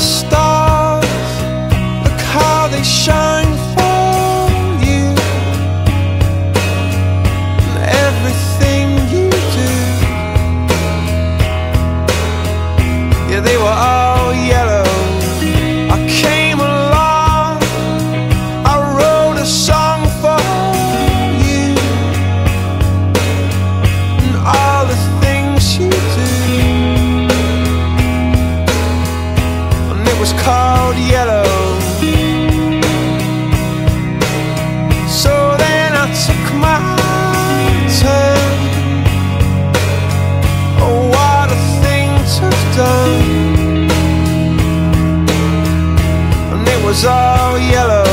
está It's all yellow.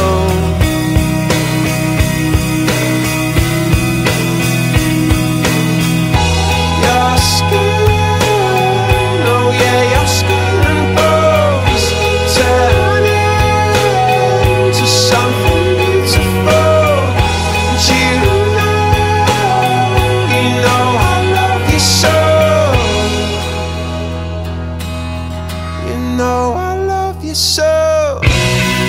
Your skin, oh yeah, your skin and bones Turning to something beautiful. And you know, you know I love you so. You know I love you so.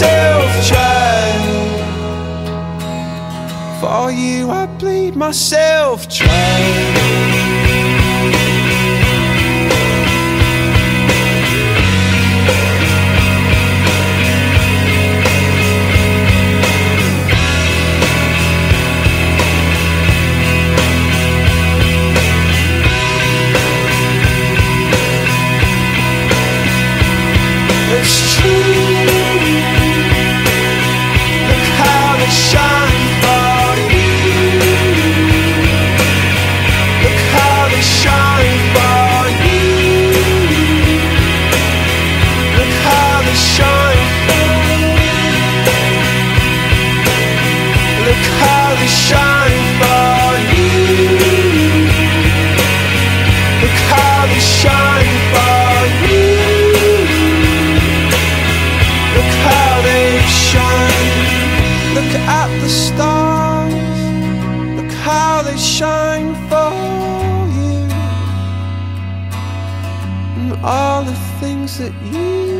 myself dry. For you, I bleed myself dry. the stars, look how they shine for you, and all the things that you.